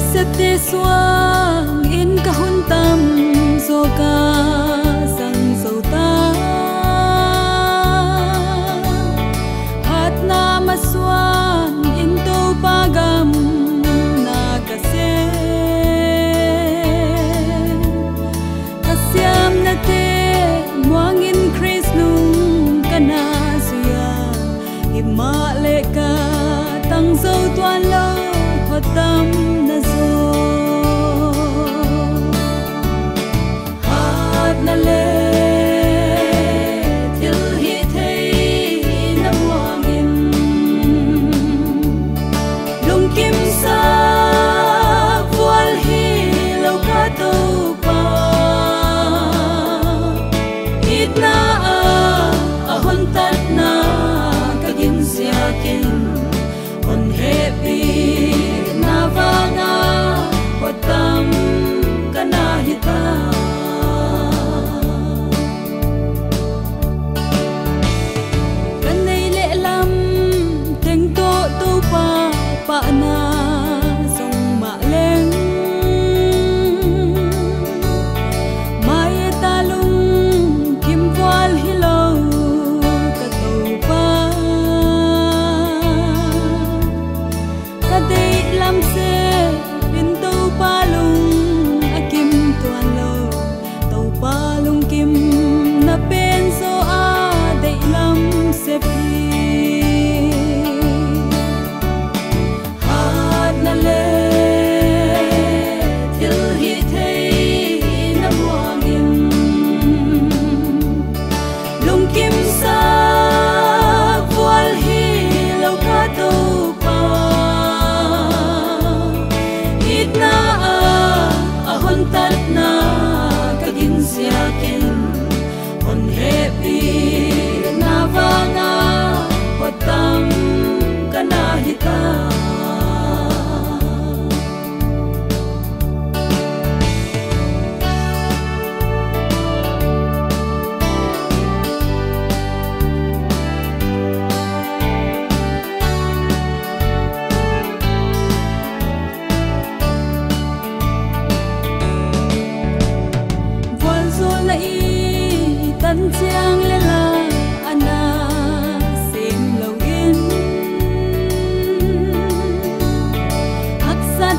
sete suang in ka hun tam zo ka sang zo ta. Hat na maswang in to pagam na kase kasyam na te muang in kris nung kana suya himale ka tang zo tuan lo hotam 나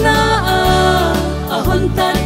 na a a hon tan